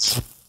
you